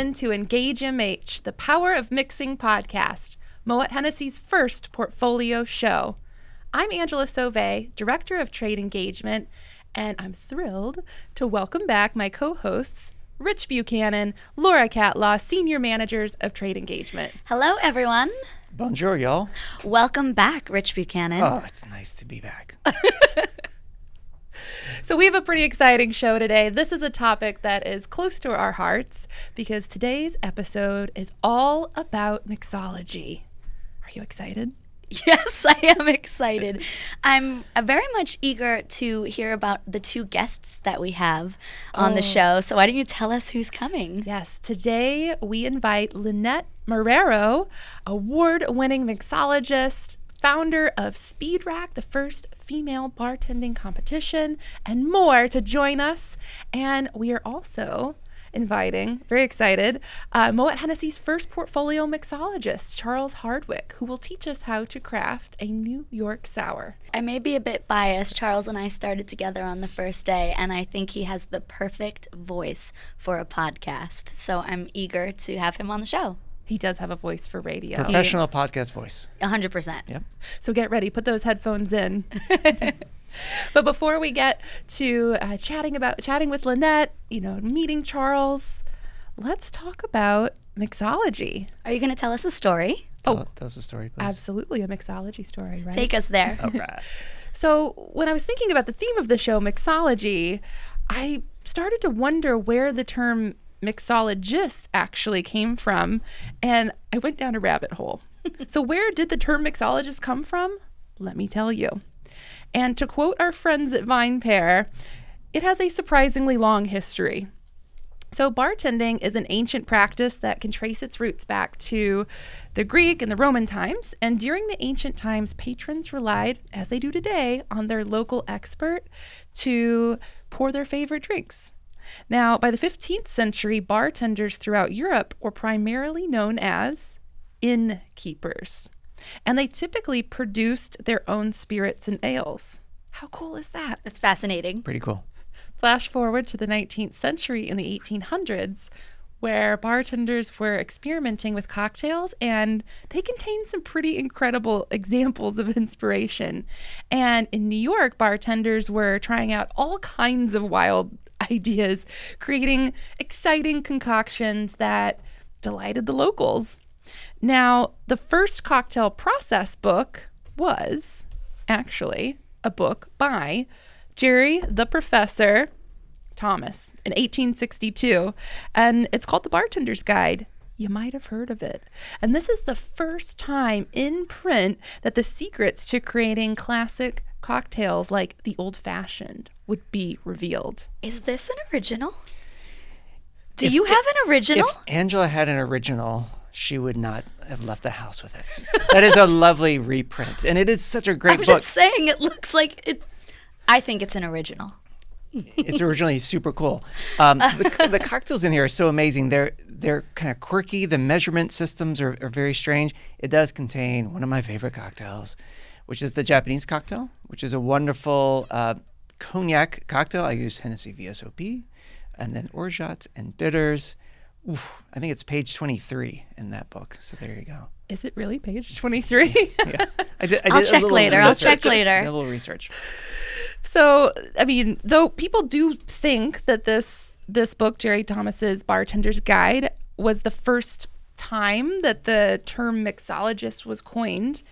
in to Engage MH, the Power of Mixing podcast, Moet Hennessy's first portfolio show. I'm Angela Sauvé, Director of Trade Engagement, and I'm thrilled to welcome back my co hosts, Rich Buchanan, Laura Catlaw, Senior Managers of Trade Engagement. Hello, everyone. Bonjour, y'all. Welcome back, Rich Buchanan. Oh, it's nice to be back. So, we have a pretty exciting show today. This is a topic that is close to our hearts because today's episode is all about mixology. Are you excited? Yes, I am excited. I'm uh, very much eager to hear about the two guests that we have on the Oh. show. So, why don't you tell us who's coming? Yes, today we invite Lynnette Marrero, award winning mixologist, founder of Speed Rack, the first female bartending competition, and more to join us. And we are also inviting, very excited, uh, Moet Hennessy's first portfolio mixologist, Charles Hardwick, who will teach us how to craft a New York sour. I may be a bit biased. Charles and I started together on the first day, and I think he has the perfect voice for a podcast. So, I'm eager to have him on the show. He does have a voice for radio. Professional podcast voice. 100%. Yep. So get ready, put those headphones in. but before we get to uh, chatting about chatting with Lynnette, you know, meeting Charles, let's talk about mixology. Are you going to tell us a story? Oh. Tell, tell us a story, please. Absolutely a mixology story, right? Take us there. All right. So when I was thinking about the theme of the show, mixology, I started to wonder where the term mixologist actually came from, and I went down a rabbit hole. so where did the term mixologist come from? Let me tell you. And to quote our friends at Vine Pair, it has a surprisingly long history. So, bartending is an ancient practice that can trace its roots back to the Greek and the Roman times. And during the ancient times, patrons relied, as they do today, on their local expert to pour their favorite drinks. Now, by the 15th century, bartenders throughout Europe were primarily known as innkeepers. And they typically produced their own spirits and ales. How cool is that? That's fascinating. Pretty cool. Flash forward to the 19th century in the 1800s, where bartenders were experimenting with cocktails and they contain some pretty incredible examples of inspiration. And in New York, bartenders were trying out all kinds of wild ideas, creating exciting concoctions that delighted the locals. Now, the first cocktail process book was actually a book by Jerry the Professor Thomas in 1862, and it's called The Bartender's Guide. You might have heard of it. And this is the first time in print that the secrets to creating classic cocktails like the old fashioned would be revealed. Is this an original? Do If- you have an original? If Angela had an original, she would not have left the house with it. That is a lovely reprint, and it is such a great I'm book. just saying, it looks like it. I think it's an original. It's originally super cool. Um, the, the cocktails in here are so amazing. They're they're kind of quirky. The measurement systems are, are very strange. It does contain one of my favorite cocktails, which is the Japanese cocktail, which is a wonderful uh, cognac cocktail. I use Hennessy VSOP, and then orgeat and bitters. Oof, I think it's page 23 in that book. So there you go. Is it really page 23? Yeah, I did. I I'll a check later. I'll research. check later. A little research. So, I mean, though people do think that this this book, Jerry Thomas's Bartender's Guide, was the first time that the term mixologist was coined,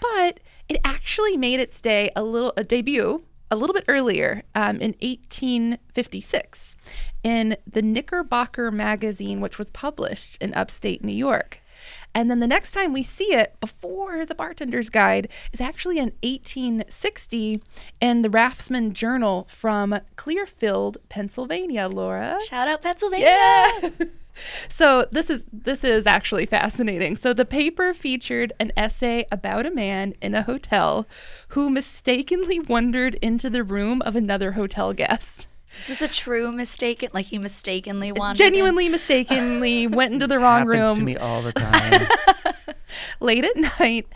but it actually made its day a little a debut a little bit earlier um, in 1856 in the Knickerbocker magazine, which was published in upstate New York. And then the next time we see it before the Bartender's Guide is actually in 1860 in the Raftsman Journal from Clearfield, Pennsylvania, Laura. Shout out Pennsylvania. Yeah. so this is this is actually fascinating. So the paper featured an essay about a man in a hotel who mistakenly wandered into the room of another hotel guest. Is this a true mistaken? Like he mistakenly wanted. in? Genuinely mistakenly went into the wrong happens room to me all the time. late at night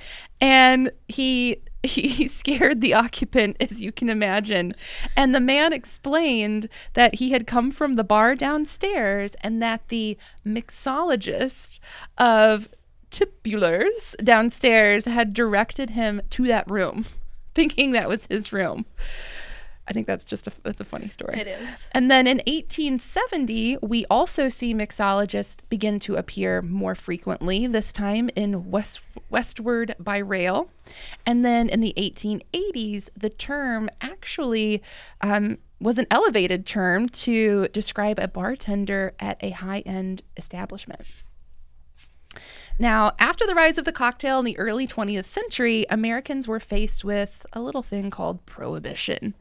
and he he scared the occupant, as you can imagine. And the man explained that he had come from the bar downstairs and that the mixologist of tipulars downstairs had directed him to that room, thinking that was his room. I think that's just a that's a funny story. It is. And then in 1870, we also see mixologists begin to appear more frequently, this time in west, westward by rail. And then in the 1880s, the term actually um, was an elevated term to describe a bartender at a high end establishment. Now, after the rise of the cocktail in the early 20th century, Americans were faced with a little thing called prohibition.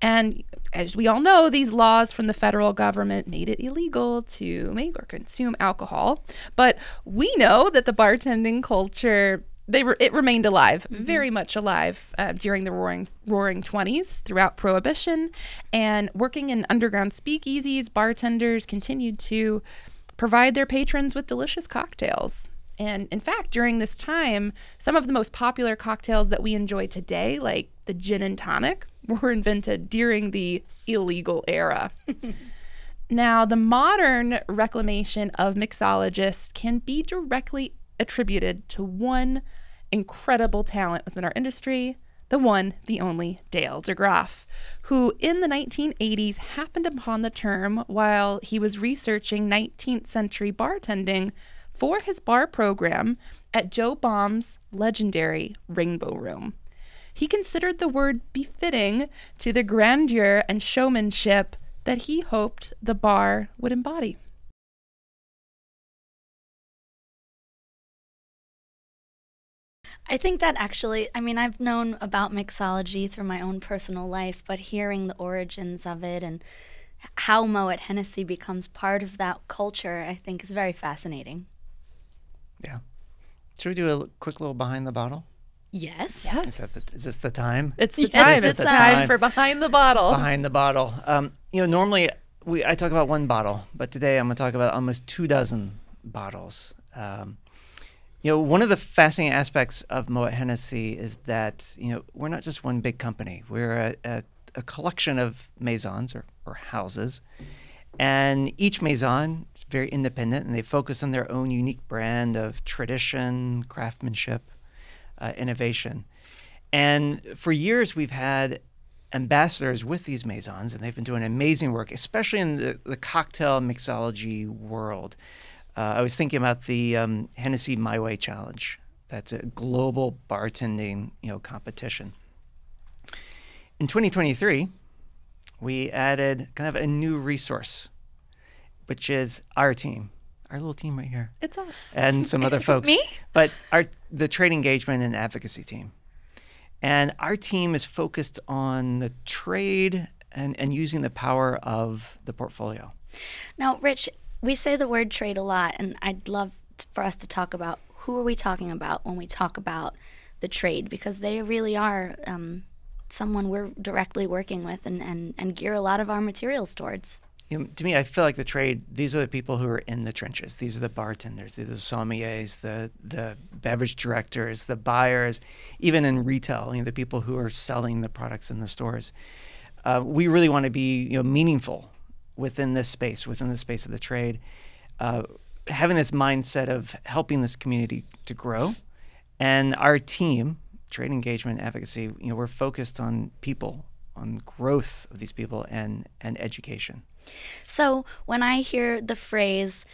And as we all know, these laws from the federal government made it illegal to make or consume alcohol. But we know that the bartending culture they re- it remained alive, very much alive uh, during the roaring roaring 20s throughout prohibition and working in underground speakeasies, bartenders continued to provide their patrons with delicious cocktails. And in fact, during this time, some of the most popular cocktails that we enjoy today, like the gin and tonic, were invented during the illegal era. now, the modern reclamation of mixologists can be directly attributed to one incredible talent within our industry, the one, the only Dale DeGroff, who in the 1980s happened upon the term while he was researching 19th century bartending for his bar program at Joe Baum's legendary Rainbow Room. He considered the word befitting to the grandeur and showmanship that he hoped the bar would embody. I think that actually, I mean, I've known about mixology through my own personal life, but hearing the origins of it and how Moet Hennessy becomes part of that culture, I think is very fascinating. Yeah. Should we do a quick little behind the bottle? Yes. Is, that the, is this the time? It's the Yes, time. it's It's the time time. for Behind the Bottle. behind the bottle. Um, you know, normally we I talk about one bottle, but today I'm going to talk about almost two dozen bottles. Um, you know, one of the fascinating aspects of Moet Hennessy is that you know we're not just one big company. We're a, a, a collection of maisons or, or houses, and each maison is very independent, and they focus on their own unique brand of tradition, craftsmanship, uh, innovation. And for years, we've had ambassadors with these maisons, and they've been doing amazing work, especially in the, the cocktail mixology world. Uh, I was thinking about the um, Hennessy My Way Challenge. That's a global bartending, you know, competition. In 2023, we added kind of a new resource, which is our team, our little team right here It's us. and some other It's folks. me? But our the trade engagement and advocacy team. And our team is focused on the trade and, and using the power of the portfolio. Now, Rich, we say the word trade a lot, and I'd love t- for us to talk about who are we talking about when we talk about the trade, because they really are um, someone we're directly working with and, and, and gear a lot of our materials towards. You know, to me, I feel like the trade. These are the people who are in the trenches. These are the bartenders, the sommeliers, the the beverage directors, the buyers, even in retail. You know, the people who are selling the products in the stores. Uh, we really want to be you know meaningful within this space, within the space of the trade. Uh, having this mindset of helping this community to grow, and our team, trade engagement advocacy, you know, we're focused on people, on growth of these people, and and education. So when I hear the phrase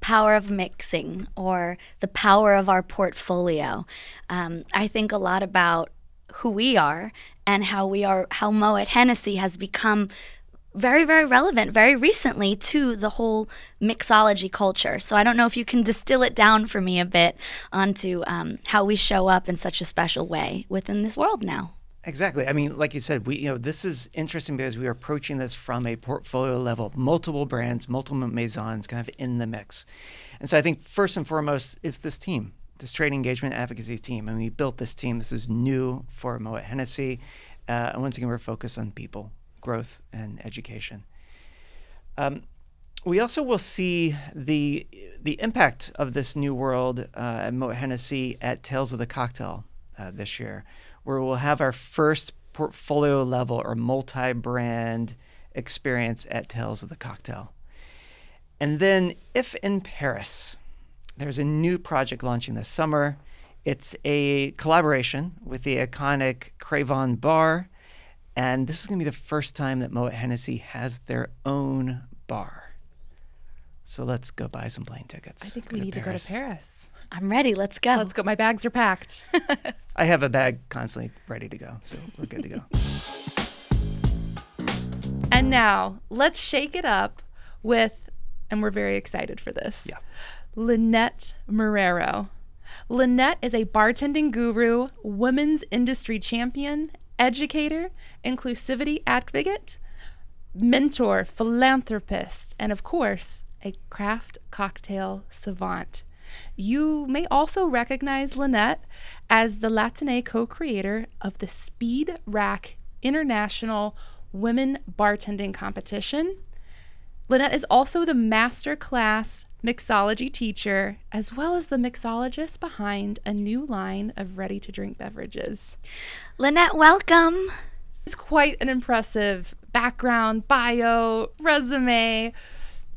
power of mixing or the power of our portfolio, um, I think a lot about who we are and how we are, how Moet Hennessy has become very, very relevant very recently to the whole mixology culture. So I don't know if you can distill it down for me a bit onto um, how we show up in such a special way within this world now. Exactly. I mean, like you said, we you know this is interesting because we are approaching this from a portfolio level, multiple brands, multiple maisons, kind of in the mix. And so I think first and foremost is this team, this trade engagement advocacy team, and we built this team. This is new for Moet Hennessy, uh, and once again, we're focused on people, growth, and education. Um, we also will see the the impact of this new world uh, at Moet Hennessy at Tales of the Cocktail uh, this year. Where we'll have our first portfolio level or multi brand experience at Tales of the Cocktail. And then, if in Paris, there's a new project launching this summer. It's a collaboration with the iconic Cravan Bar. And this is going to be the first time that Moet Hennessy has their own bar. So let's go buy some plane tickets. I think we need to go to Paris. I'm ready. Let's go. Let's go. My bags are packed. I have a bag constantly ready to go, so we're good to go. and now let's shake it up with, and we're very excited for this. Yeah. Lynnette Marrero. Lynnette is a bartending guru, women's industry champion, educator, inclusivity advocate, mentor, philanthropist, and of course, a craft cocktail savant. You may also recognize Lynnette as the Latine co creator of the Speed Rack International Women Bartending Competition. Lynnette is also the master class mixology teacher, as well as the mixologist behind a new line of ready to drink beverages. Lynnette, welcome. It's quite an impressive background, bio, resume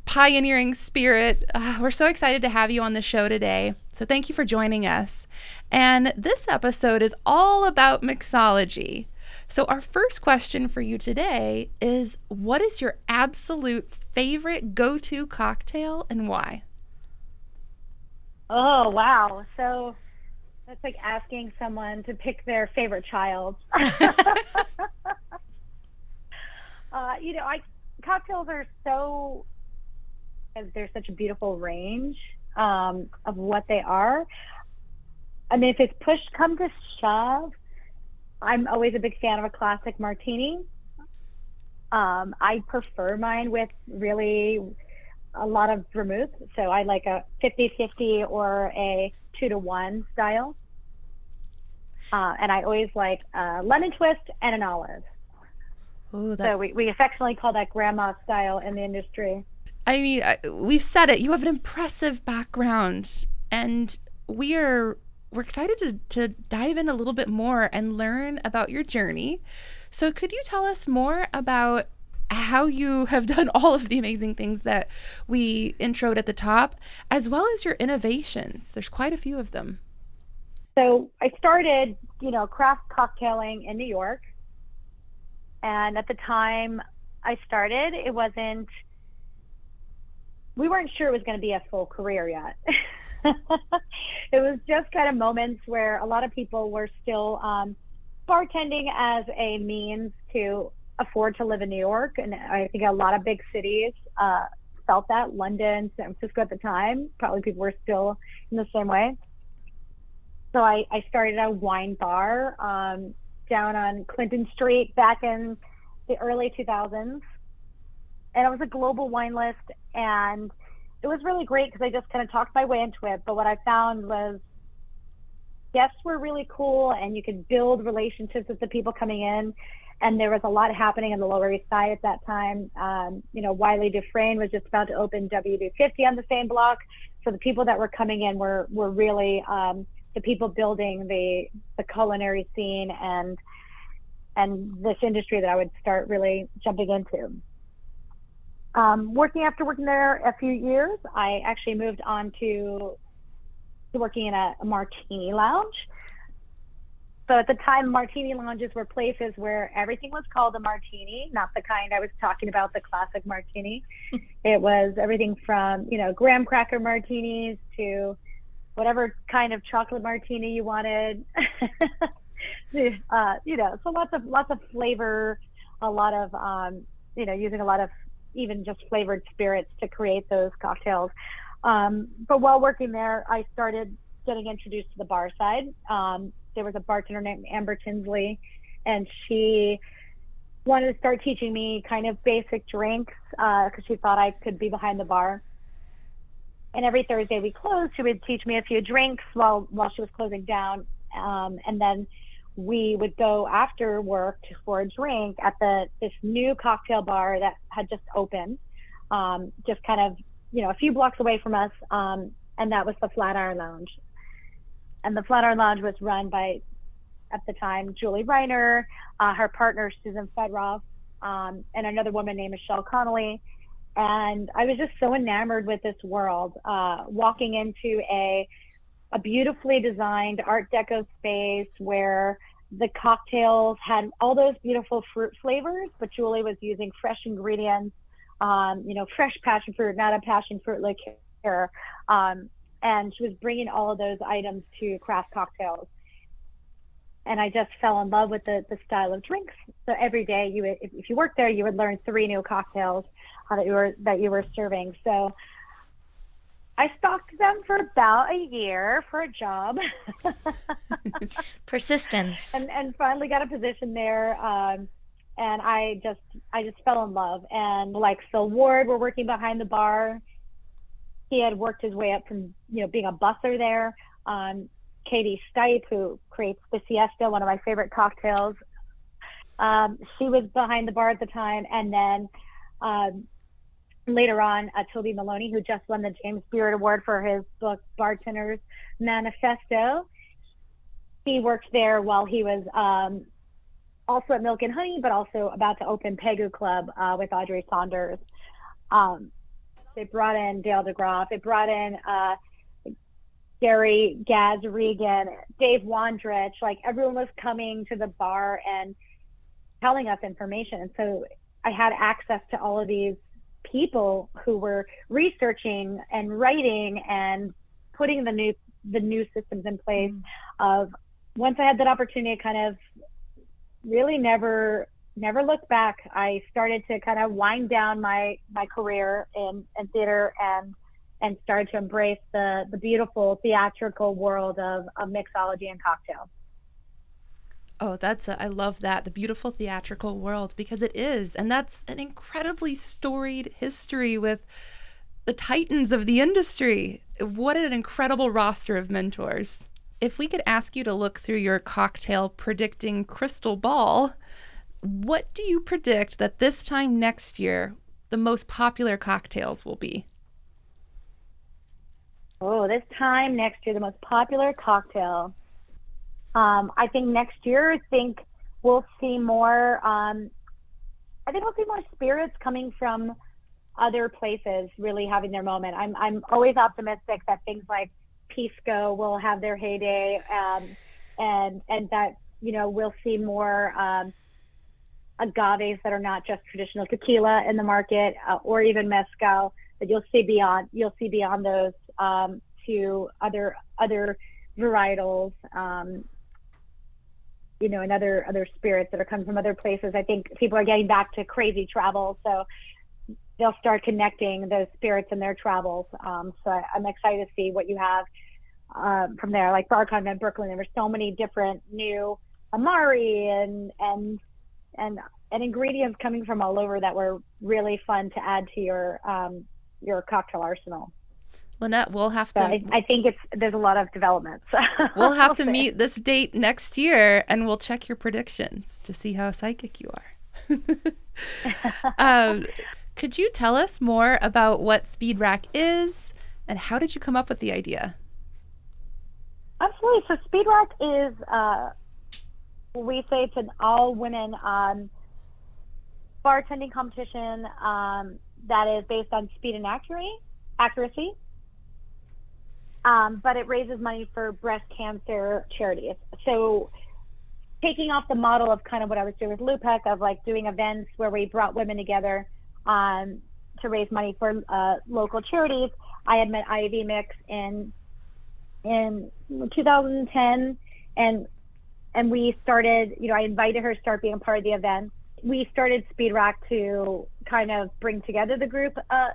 pioneering spirit. Uh, we're so excited to have you on the show today. So, thank you for joining us. And this episode is all about mixology. So, our first question for you today is What is your absolute favorite go to cocktail and why? Oh, wow. So, that's like asking someone to pick their favorite child. uh, you know, I cocktails are so there's such a beautiful range um, of what they are. I mean, if it's push come to shove, I'm always a big fan of a classic martini. Um, I prefer mine with really a lot of vermouth. So I like a 50 50 or a two to one style. Uh, and I always like a lemon twist and an olive. Ooh, so we, we affectionately call that grandma style in the industry. I mean, we've said it. You have an impressive background, and we are we're excited to to dive in a little bit more and learn about your journey. So, could you tell us more about how you have done all of the amazing things that we introed at the top, as well as your innovations? There's quite a few of them. So, I started, you know, craft cocktailing in New York, and at the time I started, it wasn't we weren't sure it was going to be a full career yet. it was just kind of moments where a lot of people were still um, bartending as a means to afford to live in New York. And I think a lot of big cities uh, felt that. London, San Francisco at the time, probably people were still in the same way. So I, I started a wine bar um, down on Clinton Street back in the early 2000s and it was a global wine list and it was really great because I just kind of talked my way into it. But what I found was guests were really cool and you could build relationships with the people coming in. And there was a lot happening in the Lower East Side at that time. Um, you know, Wylie Dufresne was just about to open WD50 on the same block. So the people that were coming in were, were really um, the people building the, the culinary scene and, and this industry that I would start really jumping into. Um, working after working there a few years, I actually moved on to, working in a, a martini lounge. So at the time, martini lounges were places where everything was called a martini, not the kind I was talking about, the classic martini. it was everything from, you know, graham cracker martinis to whatever kind of chocolate martini you wanted. uh, you know, so lots of lots of flavor, a lot of um, you know, using a lot of even just flavored spirits to create those cocktails. Um, but while working there, I started getting introduced to the bar side. Um, there was a bartender named Amber Tinsley, and she wanted to start teaching me kind of basic drinks because uh, she thought I could be behind the bar. And every Thursday we closed, she would teach me a few drinks while while she was closing down, um, and then we would go after work for a drink at the this new cocktail bar that had just opened, um, just kind of you know a few blocks away from us, um, and that was the Flatiron Lounge. And the Flatiron Lounge was run by at the time, Julie Reiner, uh, her partner Susan Fedroff, um, and another woman named Michelle Connolly. And I was just so enamored with this world, uh, walking into a a beautifully designed Art Deco space where the cocktails had all those beautiful fruit flavors, but Julie was using fresh ingredients, um, you know, fresh passion fruit, not a passion fruit liqueur. Um, and she was bringing all of those items to craft cocktails. And I just fell in love with the, the style of drinks. So every day, you would, if, if you worked there, you would learn three new cocktails uh, that you were that you were serving. So I stalked them for about a year for a job. Persistence. and, and finally got a position there. Um, and I just I just fell in love. And like Phil Ward, we're working behind the bar. He had worked his way up from you know being a busser there. Um, Katie Stipe, who creates the Siesta, one of my favorite cocktails. Um, she was behind the bar at the time, and then um, later on, uh, Toby Maloney, who just won the James Beard Award for his book Bartender's Manifesto. He worked there while he was um, also at Milk and Honey, but also about to open Pegu Club uh, with Audrey Saunders. Um, they brought in Dale DeGroff. They brought in uh, Gary Gaz Regan, Dave Wondrich. Like everyone was coming to the bar and telling us information. And so I had access to all of these people who were researching and writing and putting the new the new systems in place mm. of once I had that opportunity to kind of really never never looked back. I started to kind of wind down my my career in, in theater and and started to embrace the the beautiful theatrical world of, of mixology and cocktail. Oh, that's a, I love that the beautiful theatrical world because it is, and that's an incredibly storied history with the titans of the industry. What an incredible roster of mentors. If we could ask you to look through your cocktail predicting crystal ball, what do you predict that this time next year the most popular cocktails will be? Oh, this time next year, the most popular cocktail. Um, I think next year, I think we'll see more. Um, I think we'll see more spirits coming from other places really having their moment. I'm I'm always optimistic that things like Pisco will have their heyday, um, and and that you know we'll see more um, agaves that are not just traditional tequila in the market, uh, or even mezcal. That you'll see beyond you'll see beyond those um, to other other varietals um, you know, and other other spirits that are coming from other places. I think people are getting back to crazy travel, so they'll start connecting those spirits in their travels. Um, so I, am excited to see what you have um, from there. Like Bar Convent Brooklyn, there were so many different new amari and and and and ingredients coming from all over that were really fun to add to your um, your cocktail arsenal. Lynnette, we'll have to. I, I, think it's there's a lot of developments. we'll have to meet this date next year, and we'll check your predictions to see how psychic you are. um, could you tell us more about what Speed Rack is, and how did you come up with the idea? Absolutely. So Speed Rack is, uh, we say it's an all women um, bartending competition um, that is based on speed and accuracy. Accuracy um, but it raises money for breast cancer charities. So taking off the model of kind of what I was doing with LUPEC of like doing events where we brought women together um, to raise money for uh, local charities. I had met Ivy Mix in in 2010, and and we started. You know, I invited her to start being part of the event. We started Speed Rack to kind of bring together the group, uh,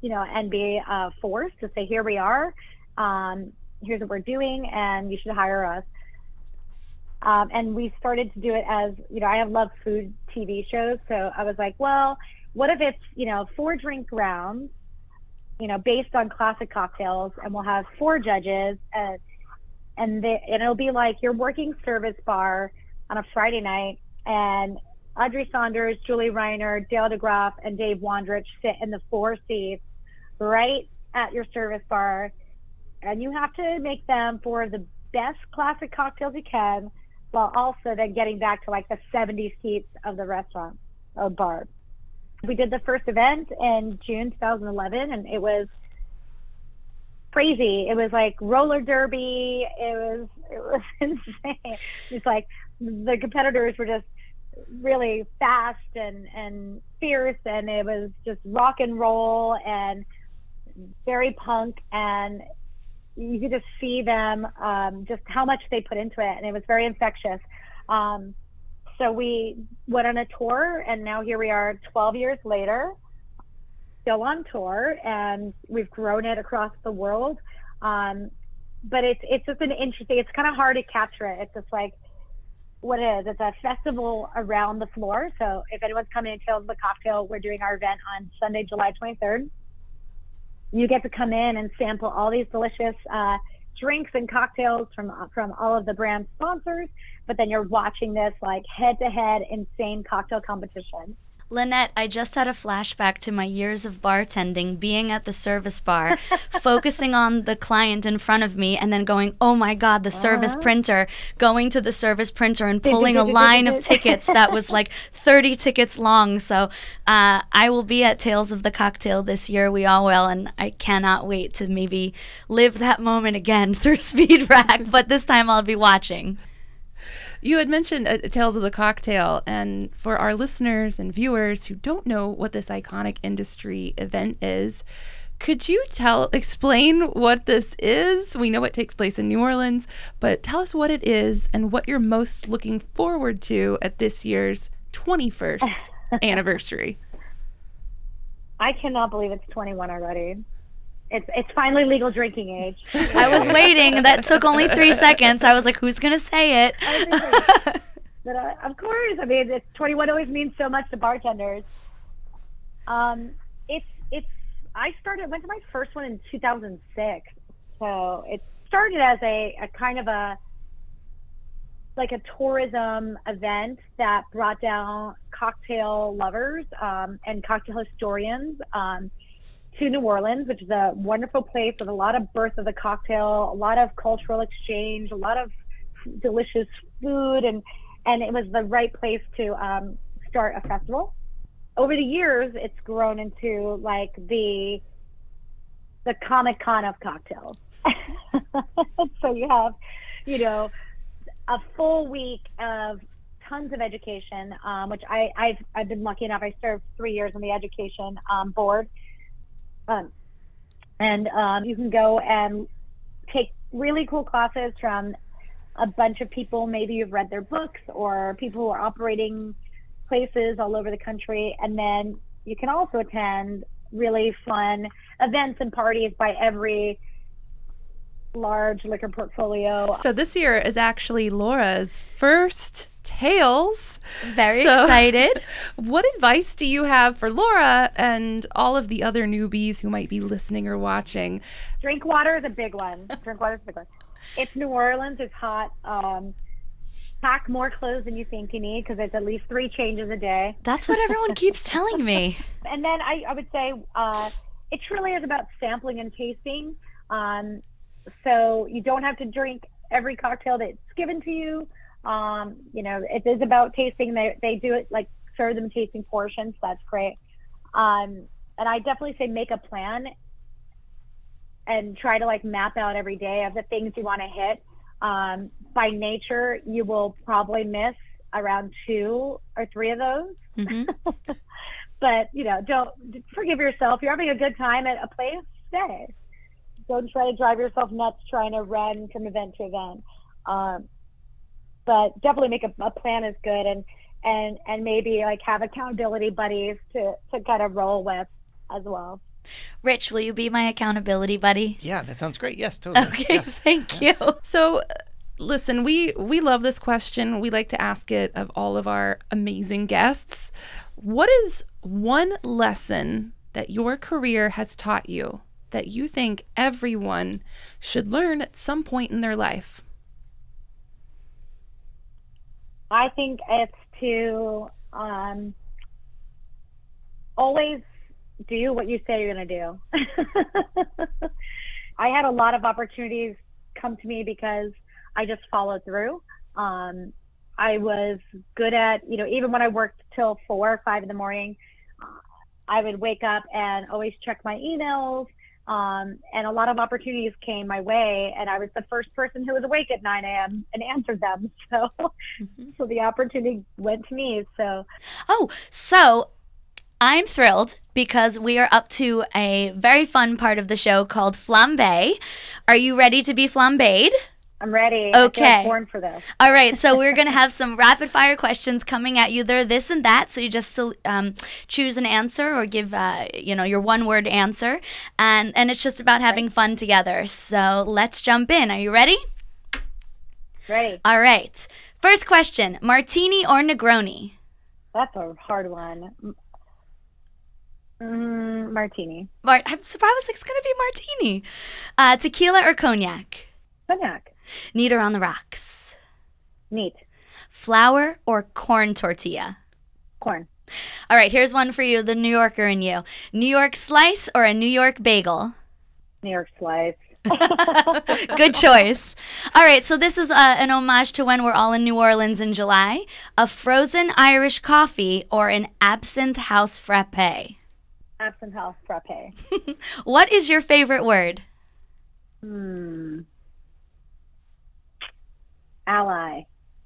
you know, and be a force to say here we are um, here's what we're doing, and you should hire us. Um, and we started to do it as, you know, I have loved food TV shows. So I was like, well, what if it's, you know, four drink rounds, you know, based on classic cocktails, and we'll have four judges, and, and, they, and it'll be like your working service bar on a Friday night, and Audrey Saunders, Julie Reiner, Dale DeGroff, and Dave Wondrich sit in the four seats right at your service bar and you have to make them for the best classic cocktails you can while also then getting back to like the 70 seats of the restaurant or bar. We did the first event in June 2011, and it was crazy. It was like roller derby. It was it was insane. It's like the competitors were just really fast and and fierce, and it was just rock and roll and very punk, and you could just see them um, just how much they put into it, and it was very infectious. Um, so we went on a tour, and now here we are, 12 years later, still on tour, and we've grown it across the world. Um, but it's it's just an interesting. It's kind of hard to capture it. It's just like what it is. It's a festival around the floor. So if anyone's coming to the Cocktail, we're doing our event on Sunday, July 23rd. You get to come in and sample all these delicious uh, drinks and cocktails from from all of the brand sponsors. But then you're watching this like head to head insane cocktail competition. Lynnette, I just had a flashback to my years of bartending, being at the service bar, focusing on the client in front of me, and then going, oh my God, the service Uh-huh. printer, going to the service printer and pulling a line of tickets that was like 30 tickets long. So uh, I will be at Tales of the Cocktail this year. We all will. And I cannot wait to maybe live that moment again through Speed Rack, but this time I'll be watching. You had mentioned uh, Tales of the Cocktail, and for our listeners and viewers who don't know what this iconic industry event is, could you tell, explain what this is? We know it takes place in New Orleans, but tell us what it is and what you're most looking forward to at this year's 21st anniversary. I cannot believe it's 21 already. It's it's finally legal drinking age. I was waiting. That took only three seconds. I was like, who's going to say it? But uh, of course, I mean, it's 21 always means so much to bartenders. Um, it's it's. I started went to my first one in 2006, so it started as a, a kind of a like a tourism event that brought down cocktail lovers um, and cocktail historians um, to New Orleans, which is a wonderful place with a lot of birth of the cocktail, a lot of cultural exchange, a lot of delicious food, and and it was the right place to um, start a festival. Over the years, it's grown into like the the Comic Con of cocktails. so you have, you know, a full week of tons of education, um, which I, I've, I've been lucky enough. I served three years on the education um, board. Um, and um, you can go and take really cool classes from a bunch of people. Maybe you've read their books or people who are operating places all over the country. And then you can also attend really fun events and parties by every large liquor portfolio. So this year is actually Laura's first Tales. Very So- excited. What advice do you have for Laura and all of the other newbies who might be listening or watching? drink water is a big one. Drink water is a big one. It's New Orleans. It's hot. Um, pack more clothes than you think you need because it's at least three changes a day. That's what everyone keeps telling me. And then I, I would say uh, it truly is about sampling and tasting. Um, so you don't have to drink every cocktail that's given to you. Um, you know, it is about tasting. They, they do it like serve them tasting portions. That's great. Um, and I definitely say make a plan and try to like map out every day of the things you want to hit. Um, by nature, you will probably miss around two or three of those. hmm but you know, don't forgive yourself. You're having a good time at a place, stay. Don't try to drive yourself nuts trying to run from event to event. Um, but definitely make a, a plan is good, and and and maybe like have accountability buddies to to kind of roll with as well. Rich, will you be my accountability buddy? Yeah, that sounds great. Yes, totally. Okay, Yes. thank you. So, uh, listen, we we love this question. We like to ask it of all of our amazing guests. What is one lesson that your career has taught you that you think everyone should learn at some point in their life? I think it's to um, always do what you say you're going to do. I had a lot of opportunities come to me because I just followed through. Um, I was good at, you know, even when I worked till four or five in the morning, I would wake up and always check my emails. Um, and a lot of opportunities came my way, and I was the first person who was awake at 9 a.m. and answered them. So, mm-hmm. so the opportunity went to me. So, oh, so I'm thrilled because we are up to a very fun part of the show called flambe. Are you ready to be flambéed? I'm ready. Okay. born for this. All right. So we're going to have some rapid fire questions coming at you. They're this and that. So you just um, choose an answer or give, uh, you know, your one word answer. And, and it's just about having fun together. So let's jump in. Are you ready? Ready. All right. First question Martini or Negroni? That's a hard one. Mm, martini. Mar- I'm surprised it's going to be martini. Uh, tequila or cognac? Cognac. Neat or on the rocks? Neat. Flour or corn tortilla? Corn. All right, here's one for you, the New Yorker in you. New York slice or a New York bagel? New York slice. Good choice. All right, so this is uh, an homage to when we're all in New Orleans in July. A frozen Irish coffee or an absinthe house frappe? Absinthe house frappe. what is your favorite word? Hmm ally.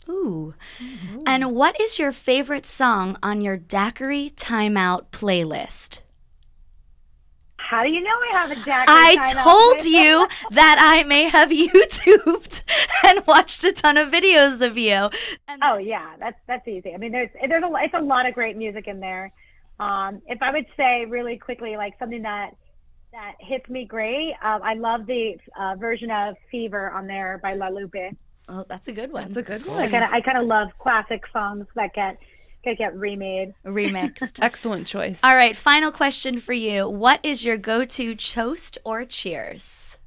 Ooh. Mm-hmm. And what is your favorite song on your Daiquiri Timeout playlist? How do you know I have a Daiquiri I told playlist? you that I may have YouTubed and watched a ton of videos of you. And oh yeah, that's that's easy. I mean, there's there's a it's a lot of great music in there. Um, if I would say really quickly, like something that that hits me great, um, I love the uh, version of Fever on there by La Lupe. Oh, that's a good one. That's a good one. I kind of I kind of love classic songs that get get get remade, remixed. Excellent choice. All right, final question for you. What is your go-to toast or cheers?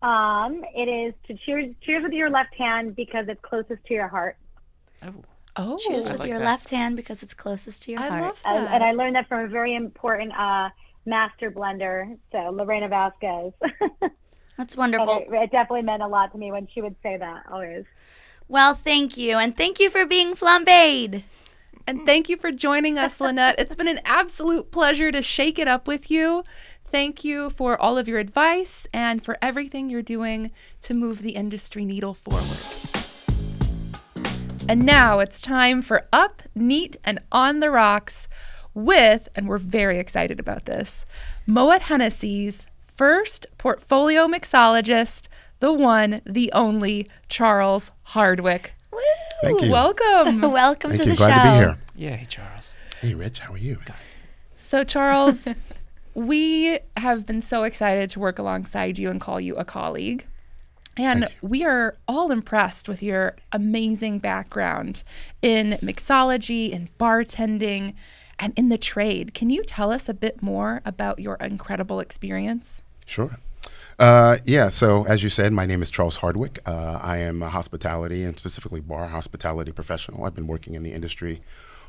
Um, it is to cheers cheers with your left hand because it's closest to your heart. Oh. Oh, cheers with like your that. left hand because it's closest to your I heart. love that. And, and I learned that from a very important uh, master blender, so Lorena Vasquez. That's wonderful. It, it, definitely meant a lot to me when she would say that always. Well, thank you. And thank you for being flambéed. And thank you for joining us, Lynnette. It's been an absolute pleasure to shake it up with you. Thank you for all of your advice and for everything you're doing to move the industry needle forward. And now it's time for Up, Neat, and On the Rocks with, and we're very excited about this, Moet Hennessy's first portfolio mixologist, the one, the only Charles Hardwick. Woo! Thank you. Welcome. Welcome Thank to you. the Glad show. to be here. Yeah, hey, Charles. Hey, Rich, how are you? So, Charles, we have been so excited to work alongside you and call you a colleague. And we are all impressed with your amazing background in mixology, in bartending, and in the trade. Can you tell us a bit more about your incredible experience? Sure. Uh, yeah, so as you said, my name is Charles Hardwick. Uh, I am a hospitality and specifically bar hospitality professional. I've been working in the industry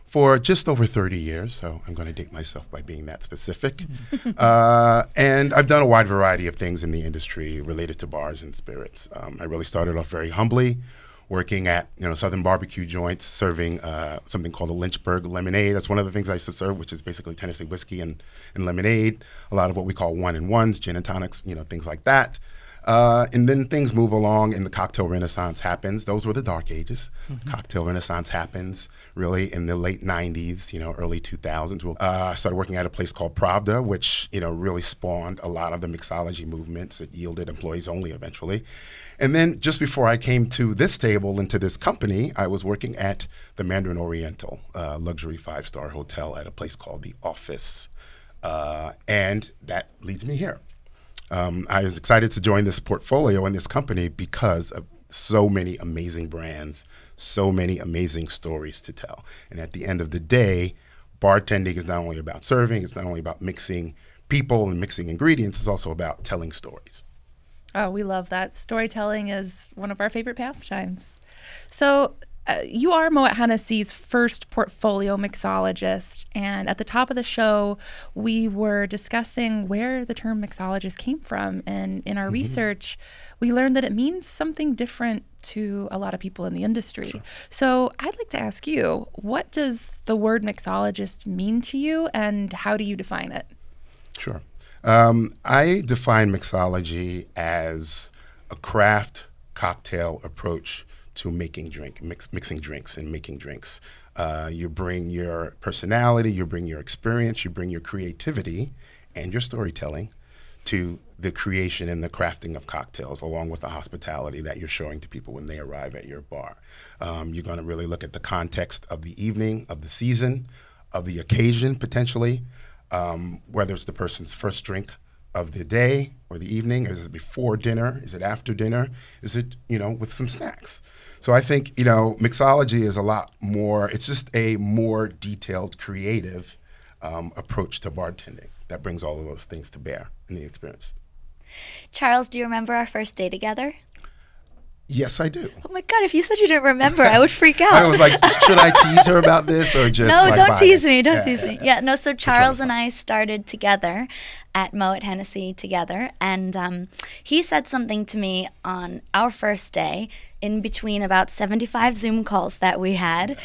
for just over 30 years, so I'm going to date myself by being that specific. uh, and I've done a wide variety of things in the industry related to bars and spirits. Um, I really started off very humbly working at you know Southern barbecue joints, serving uh, something called a Lynchburg lemonade. That's one of the things I used to serve, which is basically Tennessee whiskey and, and lemonade. A lot of what we call one and ones, gin and tonics, you know, things like that. Uh, and then things move along and the cocktail renaissance happens. Those were the dark ages. Mm-hmm. Cocktail renaissance happens really in the late 90s, you know, early 2000s. Uh, I started working at a place called Pravda, which, you know, really spawned a lot of the mixology movements. It yielded employees only eventually. And then just before I came to this table and to this company, I was working at the Mandarin Oriental, uh, luxury five star hotel at a place called The Office. Uh, and that leads me here. Um, I was excited to join this portfolio and this company because of so many amazing brands, so many amazing stories to tell. And at the end of the day, bartending is not only about serving, it's not only about mixing people and mixing ingredients, it's also about telling stories. Oh, we love that. Storytelling is one of our favorite pastimes. So, uh, you are Moet Hennessy's first portfolio mixologist. And at the top of the show, we were discussing where the term mixologist came from. And in our Mm-hmm. research, we learned that it means something different to a lot of people in the industry. So I'd like to ask you what does the word mixologist mean to you, and how do you define it? Sure. Um, I define mixology as a craft cocktail approach to making drink, mix, mixing drinks and making drinks. Uh, you bring your personality, you bring your experience, you bring your creativity and your storytelling to the creation and the crafting of cocktails, along with the hospitality that you're showing to people when they arrive at your bar. Um, you're going to really look at the context of the evening, of the season, of the occasion potentially, um, whether it's the person's first drink of the day or the evening. Is it before dinner? Is it after dinner? Is it you know with some snacks? So I think you know mixology is a lot more. It's just a more detailed, creative um, approach to bartending that brings all of those things to bear in the experience. Charles, do you remember our first day together? Yes, I do. Oh my God, if you said you didn't remember, I would freak out. I was like, should I tease her about this or just no, like, don't tease it? me. Don't Yeah, tease yeah, me. yeah. Yeah, no. So Charles and? I started together at Moet Hennessy together, and um, he said something to me on our first day, in between about seventy-five Zoom calls that we had,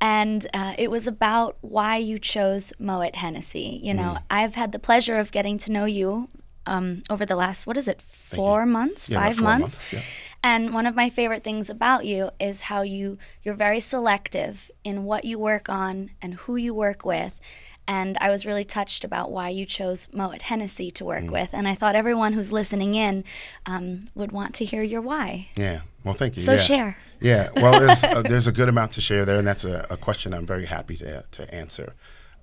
and uh, it was about why you chose Moet Hennessy. You know, Mm. I've had the pleasure of getting to know you um, over the last what is it, four months, five four months. months, yeah. And one of my favorite things about you is how you you're very selective in what you work on and who you work with. And I was really touched about why you chose Moet Hennessy to Mm. work with. And I thought everyone who's listening in um, would want to hear your why. Yeah. Well, thank you. So yeah. share. Yeah. Well, there's a, there's a good amount to share there, and that's a, a question I'm very happy to to answer.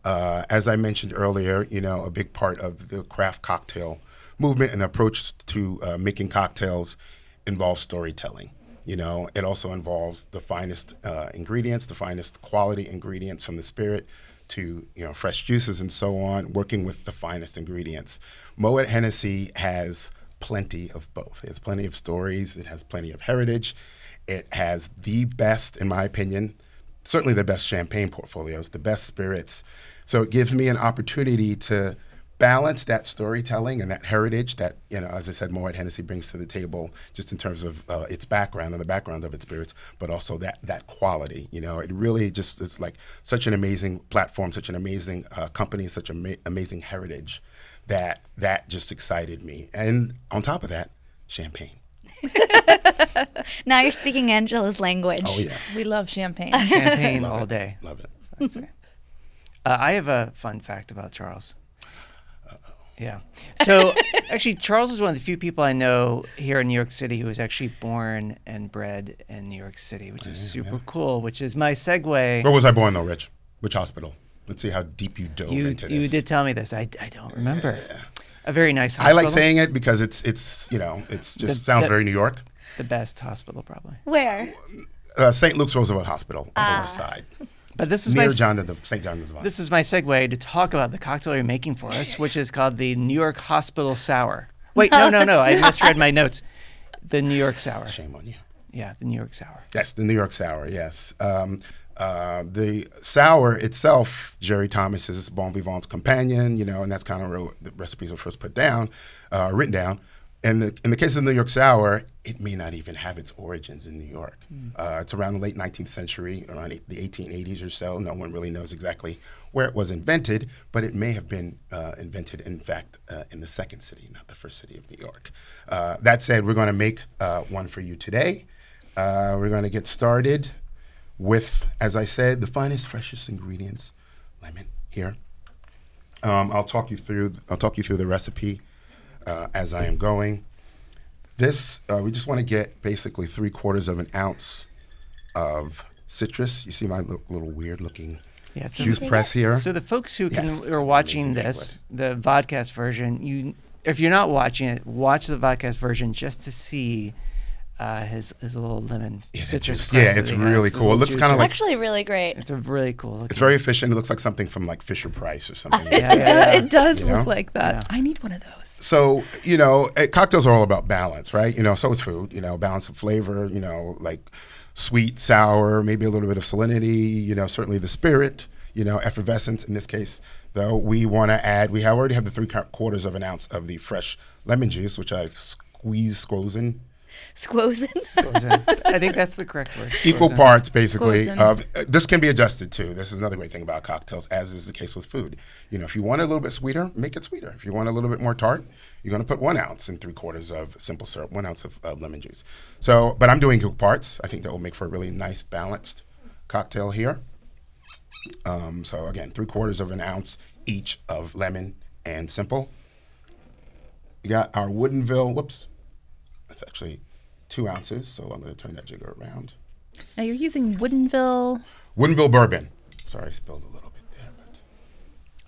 Uh, as I mentioned earlier, you know, a big part of the craft cocktail movement and approach to uh, making cocktails involves storytelling. You know, it also involves the finest uh, ingredients, the finest quality ingredients from the spirit to you know fresh juices and so on, working with the finest ingredients. Moet Hennessy has plenty of both. It has plenty of stories. It has plenty of heritage. It has the best, in my opinion, certainly the best champagne portfolios, the best spirits. So it gives me an opportunity to balance that storytelling and that heritage that, you know, as I said, Moet Hennessy brings to the table, just in terms of uh, its background and the background of its spirits, but also that that quality. You know, it really just is like such an amazing platform, such an amazing uh, company, such an ama- amazing heritage that that just excited me. And on top of that, champagne. Now you're speaking Angela's language. Oh yeah, We love champagne. Champagne all day. love it. I'd. Uh, I have a fun fact about Charles. Yeah. So actually, Charles is one of the few people I know here in New York City who was actually born and bred in New York City, which is super cool. Which is my segue. Where was I born though, Rich? Which hospital? Let's see how deep you dove You into this. you did tell me this. I, I don't remember. A very nice. Hospital. I like saying it because it's it's you know it's just The- sounds the- very New York. the best hospital probably. Where? Uh, St. Luke's Roosevelt Hospital on the west side, But this is my near s- John of the St. John of the Divine. This is my segue to talk about the cocktail you're making for us, which is called the New York Hospital Sour. Wait, no, no, no. I misread my notes. The New York Sour. Shame on you. Yeah, the New York Sour. Yes, the New York Sour. Yes, um, uh, the sour itself, Jerry Thomas is Bon Vivant's companion. You know, and that's kind of where the recipes were first put down, uh, written down. And the, in the case of the New York Sour, it may not even have its origins in New York. Uh, it's around the late 19th century, around the 1880s or so. No one really knows exactly where it was invented, but it may have been uh, invented, in fact, uh, in the second city, not the first city of New York. Uh, that said, we're going to make uh, one for you today. Uh, we're going to get started with, as I said, the finest, freshest ingredients, lemon here. Um, I'll talk you through. I'll talk you through the recipe uh, as I am going. This uh, we just want to get basically three quarters of an ounce of citrus. You see my li- little weird looking Yeah, so, juice press here. so the folks who can Yes. are watching this, the vodcast version, you if you're not watching it, watch the vodcast version just to see uh, his his little lemon Yeah, citrus. Yeah, it's he has, really cool. It looks kinda like- actually really great. It's a really cool. It's very efficient. It looks like something from like Fisher Price or something. It, Yeah, do- yeah, yeah. it does You know? look like that. Yeah. I need one of those. so you know eh, cocktails are all about balance right you know so it's food you know balance of flavor you know like sweet, sour, maybe a little bit of salinity. You know, certainly the spirit. You know, effervescence. In this case, though, we want to add. We have already have the three quarters of an ounce of the fresh lemon juice, which I've squeezed, squozen, Squozen. I think that's the correct word. equal Squozen. parts basically Squozen. of uh, this can be adjusted too this is another great thing about cocktails as is the case with food you know if you want it a little bit sweeter make it sweeter if you want a little bit more tart you're going to put one ounce and three quarters of simple syrup one ounce of uh, lemon juice so but i'm doing equal parts i think that will make for a really nice balanced cocktail here um, so again three quarters of an ounce each of lemon and simple You got our Woodinville whoops that's actually two ounces so i'm going to turn that jigger around Now you're using Woodinville. Woodinville bourbon. Sorry, I spilled a little bit there, but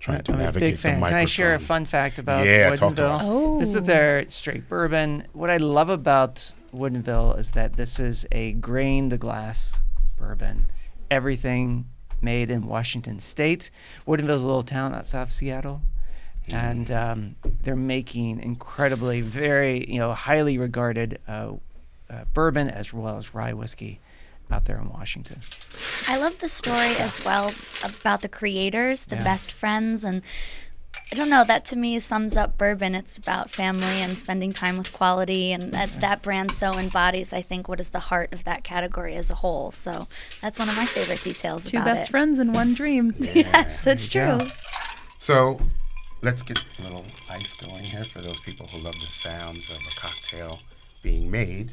trying to I'm a big fan. the Can I share a fun fact about Yeah, talk to Woodinville? us. Oh. This is their straight bourbon. What I love about Woodinville is that this is a grain to glass bourbon. Everything made in Washington State. Woodinville's a little town outside of Seattle. And um, they're making incredibly, very, you know, highly regarded uh, uh, bourbon as well as rye whiskey out there in Washington. I love the story as well about the creators, the Yeah. best friends, and I don't know. That to me sums up bourbon. It's about family and spending time with quality, and that, that brand so embodies, I think, what is the heart of that category as a whole. So that's one of my favorite details Two about best it. friends in one dream. Yes, that's true. go. So let's get a little ice going here for those people who love the sounds of a cocktail being made.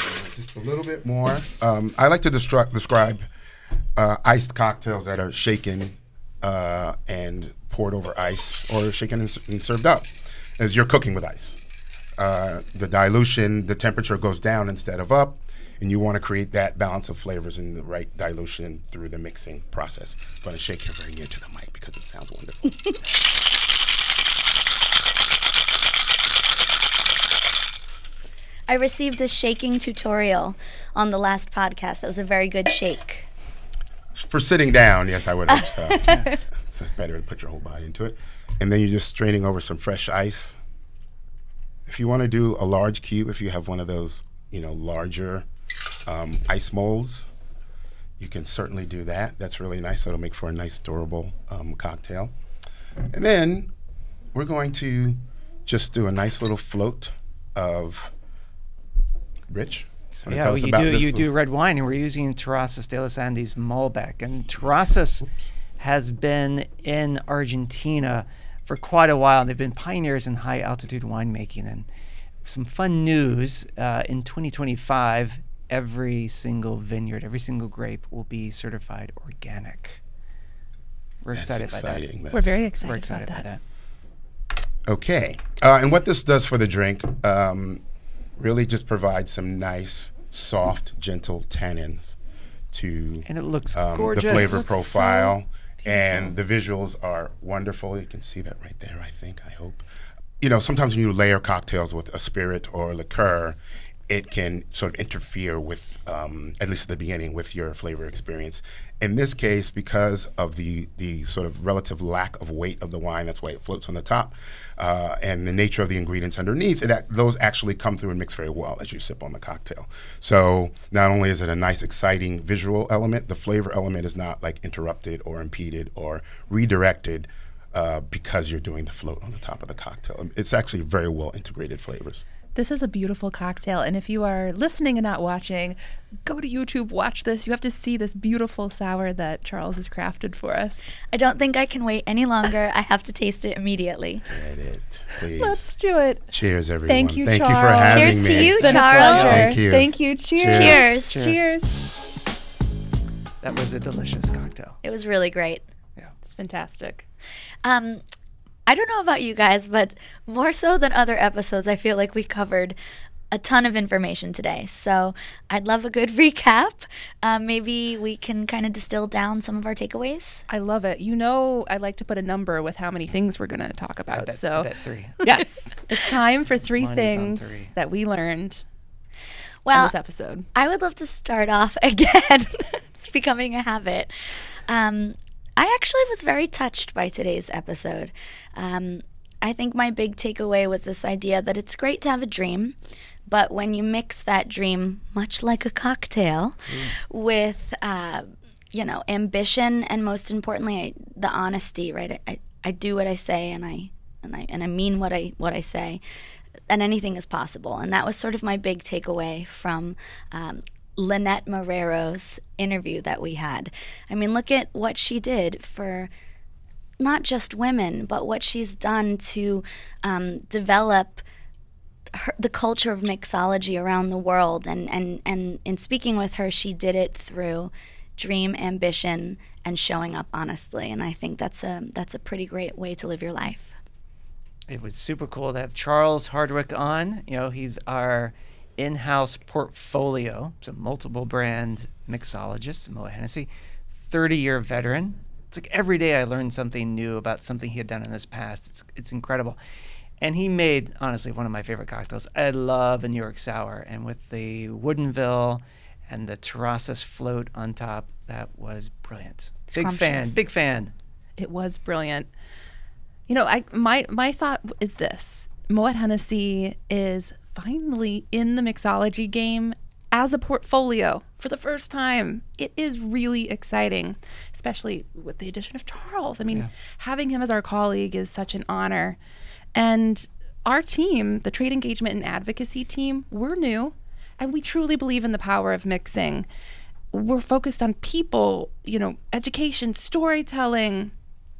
Uh, just a little bit more. Um, I like to describe uh, iced cocktails that are shaken uh, and poured over ice or shaken and, and served up as you're cooking with ice. Uh, the dilution, the temperature goes down instead of up, and you want to create that balance of flavors in the right dilution through the mixing process. I'm going to shake here very near to the mic because it sounds wonderful. I received a shaking tutorial on the last podcast. That was a very good shake. For sitting down, yes, I would hope so. It's it's better to put your whole body into it. And then you're just straining over some fresh ice. If you want to do a large cube, if you have one of those, you know, larger um, ice molds, you can certainly do that. That's really nice. That'll make for a nice, durable um, cocktail. And then we're going to just do a nice little float of Rich. wanna yeah, well, you do you do red wine, and we're using Terrazas de los Andes Malbec, and Terrazas has been in Argentina for quite a while. And they've been pioneers in high altitude winemaking, and some fun news uh, in 2025. Every single vineyard, every single grape will be certified organic. We're That's excited by exciting. We're very excited, We're excited about by that. that. Okay. Uh, and what this does for the drink um, really just provides some nice, soft, gentle tannins to And it looks um, the flavor Looks so profile. and the visuals are wonderful. You can see that right there, I think, I hope. You know, sometimes when you layer cocktails with a spirit or a liqueur, it can sort of interfere with, um, at least at the beginning, with your flavor experience. In this case, because of the, the sort of relative lack of weight of the wine, that's why it floats on the top, uh, and the nature of the ingredients underneath, it, those actually come through and mix very well as you sip on the cocktail. So not only is it a nice, exciting visual element, the flavor element is not like interrupted or impeded or redirected uh, because you're doing the float on the top of the cocktail. It's actually very well integrated flavors. This is a beautiful cocktail. And if you are listening and not watching, go to YouTube, watch this. You have to see this beautiful sour that Charles has crafted for us. I don't think I can wait any longer. I have to taste it immediately. Get it, please. Let's do it. Cheers, everyone. Thank you, Thank you for Charles. having Cheers me. to you, It's been Charles. pleasure. Thank you. Thank you. Cheers. Cheers. Cheers. Cheers. That was a delicious cocktail. It was really great. Yeah. It's fantastic. Um, I don't know about you guys, but more so than other episodes, I feel like we covered a ton of information today. So I'd love a good recap. Um, maybe we can kind of distill down some of our takeaways. I love it. You know, I like to put a number with how many things we're going to talk I about. bet, so, bet three. yes, it's time for three Mine things three. that we learned in Well, this episode. I would love to start off again. it's becoming a habit. Um, I actually was very touched by today's episode. Um, I think my big takeaway was this idea that it's great to have a dream, But when you mix that dream, much like a cocktail, with uh, you know ambition and most importantly I, the honesty, right? I, I, I do what I say and I and I and I mean what I what I say, and anything is possible. And that was sort of my big takeaway from. Um, Lynnette Marrero's interview that we had. I mean, look at what she did for not just women, but what she's done to um, develop her, the culture of mixology around the world. And, and, and in speaking with her, she did it through dream, ambition, and showing up honestly. And I think that's a, that's a pretty great way to live your life. It was super cool to have Charles Hardwick on. You know, he's our in-house portfolio, so multiple brand mixologist, Moet Hennessy, 30-year veteran. It's like every day I learn something new about something he had done in his past. It's, it's incredible. And he made, honestly, one of my favorite cocktails. I love a New York Sour. And with the Woodinville and the Terrazas float on top, that was brilliant. big fan, big fan. It was brilliant. You know, I my my thought is this: Moet Hennessy is finally in the mixology game as a portfolio for the first time. It is really exciting, especially with the addition of Charles. I mean, having him as our colleague is such an honor. And our team, the trade engagement and advocacy team, we're new and we truly believe in the power of mixing. We're focused on people, you know, education, storytelling,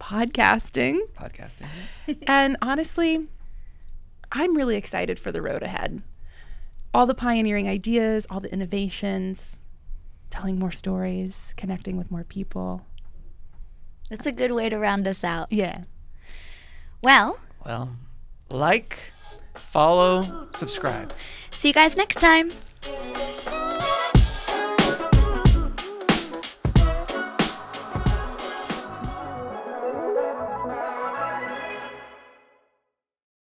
podcasting. Podcasting. And honestly, I'm really excited for the road ahead. All the pioneering ideas, all the innovations, telling more stories, connecting with more people. That's a good way to round us out. Yeah. Well, Well, like, follow, subscribe. see you guys next time.